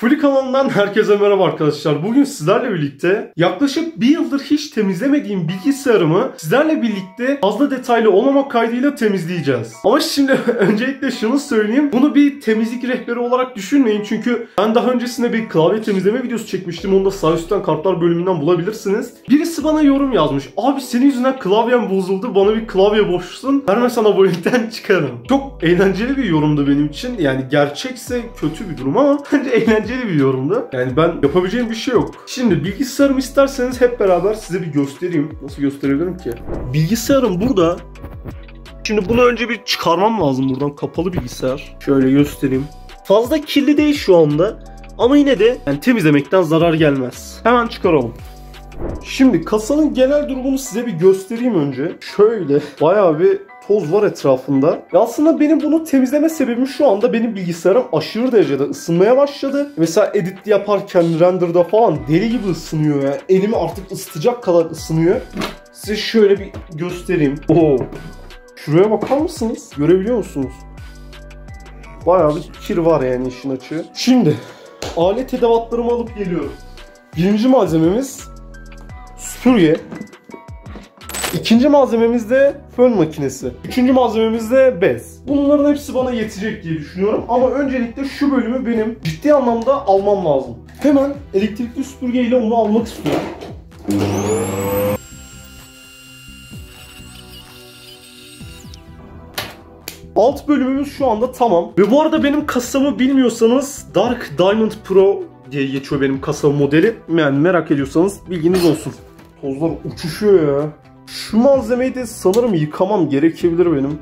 Fuli kanalından herkese merhaba arkadaşlar. Bugün sizlerle birlikte yaklaşık bir yıldır hiç temizlemediğim bilgisayarımı sizlerle birlikte fazla detaylı olmamak kaydıyla temizleyeceğiz. Ama şimdi öncelikle şunu söyleyeyim. Bunu bir temizlik rehberi olarak düşünmeyin. Çünkü ben daha öncesinde bir klavye temizleme videosu çekmiştim. Onu da sağ üstten kartlar bölümünden bulabilirsiniz. Birisi bana yorum yazmış. Abi senin yüzünden klavyem bozuldu. Bana bir klavye boşsun. Verme sana bu linkten çıkarım. Çok eğlenceli bir yorumdu benim için. Yani gerçekse kötü bir durum ama bence eğlenceli bir yorumdu. Yani ben yapabileceğim bir şey yok. Şimdi bilgisayarımı isterseniz hep beraber size bir göstereyim. Nasıl gösterebilirim ki? Bilgisayarım burada. Şimdi bunu önce bir çıkarmam lazım buradan. Kapalı bilgisayar. Şöyle göstereyim. Fazla kirli değil şu anda. Ama yine de yani temizlemekten zarar gelmez. Hemen çıkaralım. Şimdi kasanın genel durumunu size bir göstereyim önce. Şöyle bayağı bir toz var etrafında. Ve aslında benim bunu temizleme sebebim şu anda benim bilgisayarım aşırı derecede ısınmaya başladı. Mesela edit yaparken renderda falan deli gibi ısınıyor ya. Elimi artık ısıtacak kadar ısınıyor. Size şöyle bir göstereyim. Oo. Şuraya bakar mısınız? Görebiliyor musunuz? Bayağı bir kir var yani işin açığı. Şimdi alet edevatlarımı alıp geliyorum. Birinci malzememiz süpürge. İkinci malzememiz de fön makinesi. Üçüncü malzememiz de bez. Bunların hepsi bana yetecek diye düşünüyorum. Ama öncelikle şu bölümü benim ciddi anlamda almam lazım. Hemen elektrikli süpürgeyle onu almak istiyorum. Alt bölümümüz şu anda tamam. Ve bu arada benim kasamı bilmiyorsanız Dark Diamond Pro diye geçiyor benim kasa modeli. Yani merak ediyorsanız bilginiz olsun. Tozlar uçuşuyor ya. Şu malzemeyi de sanırım yıkamam gerekebilir benim.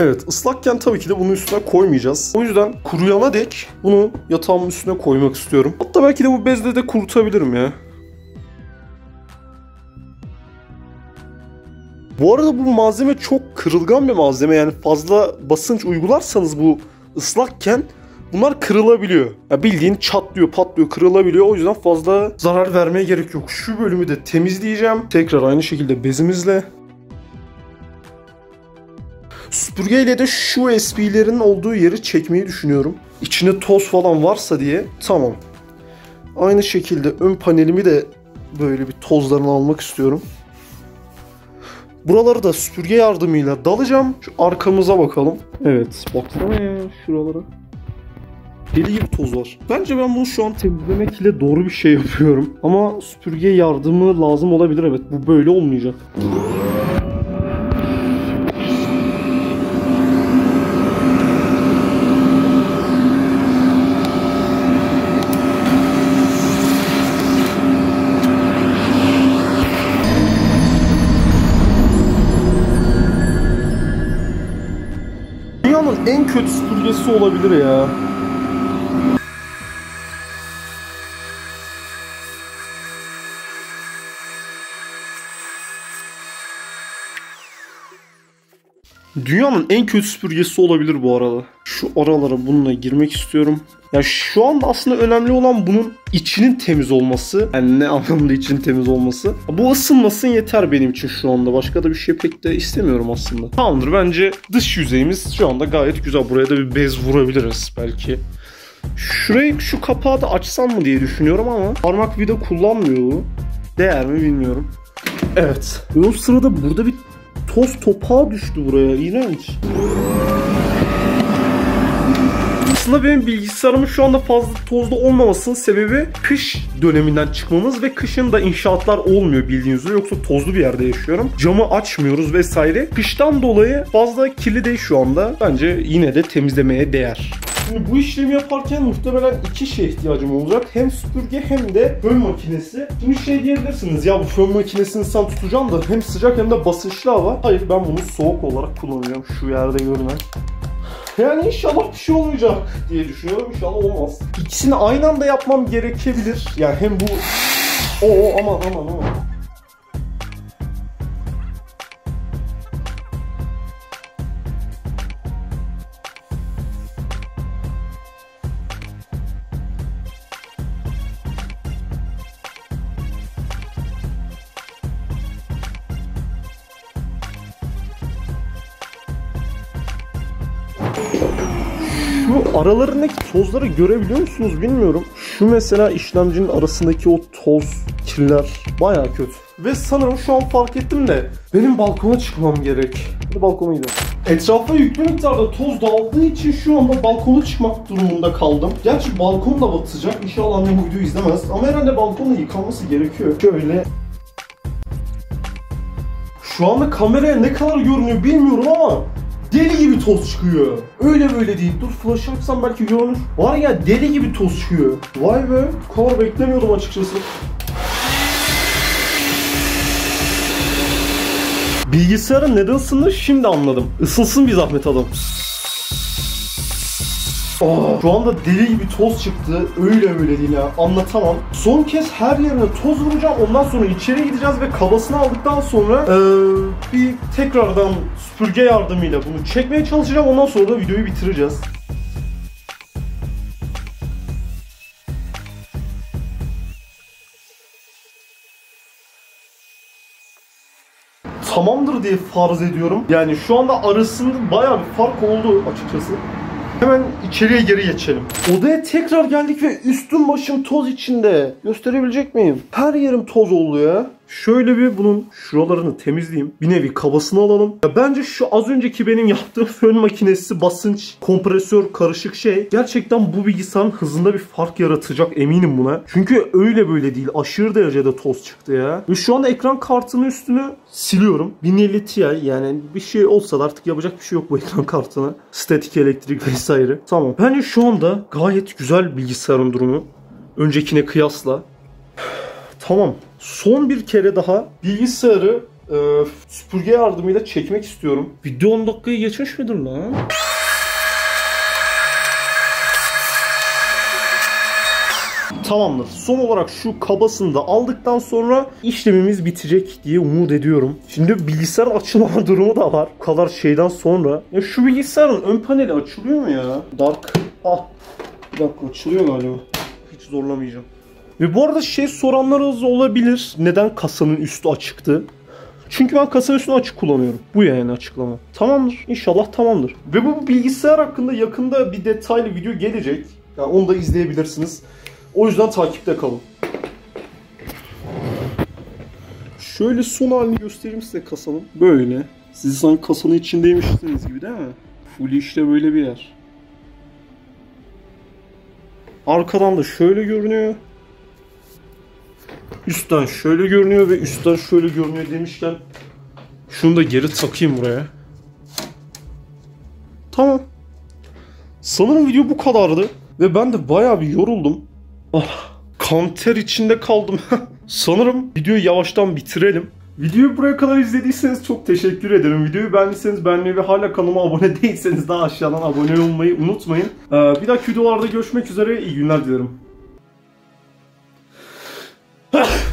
Evet ıslakken tabii ki de bunun üstüne koymayacağız. O yüzden kuruyana dek bunu yatağımın üstüne koymak istiyorum. Hatta belki de bu bezle de kurutabilirim ya. Bu arada bu malzeme çok kırılgan bir malzeme yani fazla basınç uygularsanız bu ıslakken bunlar kırılabiliyor. Ya bildiğin çatlıyor, patlıyor, kırılabiliyor. O yüzden fazla zarar vermeye gerek yok. Şu bölümü de temizleyeceğim. Tekrar aynı şekilde bezimizle Süpürgeyle de şu SP'lerin olduğu yeri çekmeyi düşünüyorum. İçine toz falan varsa diye. Tamam. Aynı şekilde ön panelimi de böyle bir tozlarını almak istiyorum. Buraları da süpürge yardımıyla dalacağım. Şu arkamıza bakalım. Evet baksana ya şuralara. Deli gibi toz var. Bence ben bunu şu an temizlemek ile doğru bir şey yapıyorum. Ama süpürge yardımı lazım olabilir evet. Bu böyle olmayacak. Süpürgesi olabilir ya. Dünyanın en kötü süpürgesi olabilir bu arada. Şu aralara bununla girmek istiyorum. Ya şu anda aslında önemli olan bunun içinin temiz olması. Yani ne anlamda için temiz olması. Bu ısınmasın yeter benim için şu anda. Başka da bir şey pek de istemiyorum aslında. Tamamdır bence dış yüzeyimiz şu anda gayet güzel. Buraya da bir bez vurabiliriz belki. Şurayı şu kapağı da açsam mı diye düşünüyorum ama parmak vida kullanmıyor. Değer mi bilmiyorum. Evet. Ve o sırada burada bir toz topağı düştü buraya. İğrenç. Aslında benim bilgisayarımın şu anda fazla tozda olmamasının sebebi kış döneminden çıkmamız ve kışın da inşaatlar olmuyor bildiğiniz üzere yoksa tozlu bir yerde yaşıyorum. Camı açmıyoruz vesaire. Kıştan dolayı fazla kirli değil şu anda. Bence yine de temizlemeye değer. Şimdi bu işlemi yaparken muhtemelen iki şeye ihtiyacım olacak. Hem süpürge hem de fön makinesi. Şimdi şey diyebilirsiniz ya bu fön makinesini sen tutacaksın da hem sıcak hem de basınçlı hava. Hayır ben bunu soğuk olarak kullanacağım şu yerde görünen. Yani inşallah bir şey olmayacak diye düşünüyorum. İnşallah olmaz. İkisini aynı anda yapmam gerekebilir. Yani hem bu... Oo aman aman aman. Şu aralarındaki tozları görebiliyor musunuz bilmiyorum. Şu mesela işlemcinin arasındaki o toz, kirler baya kötü. Ve sanırım şu an fark ettim de benim balkona çıkmam gerek. Hadi balkona gidelim. Etrafa yüklü miktarda toz dağıldığı için şu anda balkona çıkmak durumunda kaldım. Gerçi balkon da batacak. İnşallah annem bu videoyu izlemez. Ama herhalde balkonun yıkanması gerekiyor. Şöyle şu anda kameraya ne kadar görünüyor bilmiyorum ama deli gibi toz çıkıyor. Öyle böyle değil. Dur flash açsam belki görünür. Var ya deli gibi toz çıkıyor. Vay be. Bu kadar beklemiyordum açıkçası. Bilgisayarın neden ısındığını şimdi anladım. Isınsın bir zahmet adam. Aa, şu anda deli gibi toz çıktı. Öyle öyle değil ya. Anlatamam. Son kez her yerine toz vuracağım. Ondan sonra içeri gideceğiz ve kabasını aldıktan sonra eee, bir tekrardan süpürge yardımıyla bunu çekmeye çalışacağım. Ondan sonra da videoyu bitireceğiz. tamamdır diye farz ediyorum. Yani şu anda arasında bayağı bir fark oldu açıkçası. Hemen içeriye geri geçelim. Odaya tekrar geldik ve üstüm başım toz içinde. Gösterebilecek miyim? Her yerim toz oldu ya. Şöyle bir bunun şuralarını temizleyeyim. Bir nevi kabasını alalım. Ya bence şu az önceki benim yaptığım fön makinesi basınç, kompresör karışık şey. Gerçekten bu bilgisayarın hızında bir fark yaratacak eminim buna. Çünkü öyle böyle değil. Aşırı derecede toz çıktı ya. Ve şu anda ekran kartının üstünü siliyorum. 1050 Ti yani bir şey olsa da artık yapacak bir şey yok bu ekran kartına. Statik elektrik vesaire. Tamam. Bence şu anda gayet güzel bilgisayarın durumu. Öncekine kıyasla. Tamam. Son bir kere daha bilgisayarı e, süpürge yardımıyla çekmek istiyorum. Video 10 dakikayı geçmiş midir lan? Tamamdır. Son olarak şu kabasını da aldıktan sonra işlemimiz bitecek diye umut ediyorum. Şimdi bilgisayar açılma durumu da var. Bu kadar şeyden sonra. Ya şu bilgisayarın ön paneli açılıyor mu ya? Dark. Ah. Bir dakika açılıyor galiba. Hiç zorlamayacağım. Ve bu arada şey soranlarınız olabilir. Neden kasanın üstü açıktı? Çünkü ben kasanın üstünü açık kullanıyorum. Bu yani açıklama. Tamamdır. İnşallah tamamdır. Ve bu bilgisayar hakkında yakında bir detaylı video gelecek. Yani onu da izleyebilirsiniz. O yüzden takipte kalın. Şöyle son halini göstereyim size kasanın. Böyle. Siz sanki kasanın içindeymişsiniz gibi değil mi? Full işte böyle bir yer. Arkadan da şöyle görünüyor. Üstten şöyle görünüyor ve üstten şöyle görünüyor demişken şunu da geri takayım buraya. Tamam. Sanırım video bu kadardı ve ben de bayağı bir yoruldum. Ah, kan ter içinde kaldım. Sanırım videoyu yavaştan bitirelim. Videoyu buraya kadar izlediyseniz çok teşekkür ederim. Videoyu beğendiyseniz beğenmeyi ve hala kanalıma abone değilseniz daha aşağıdan abone olmayı unutmayın. Ee, bir dahaki videolarda görüşmek üzere. İyi günler dilerim. Ugh!